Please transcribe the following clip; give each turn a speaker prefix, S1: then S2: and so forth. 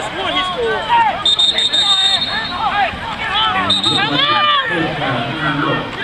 S1: minus one, he scored.
S2: Come!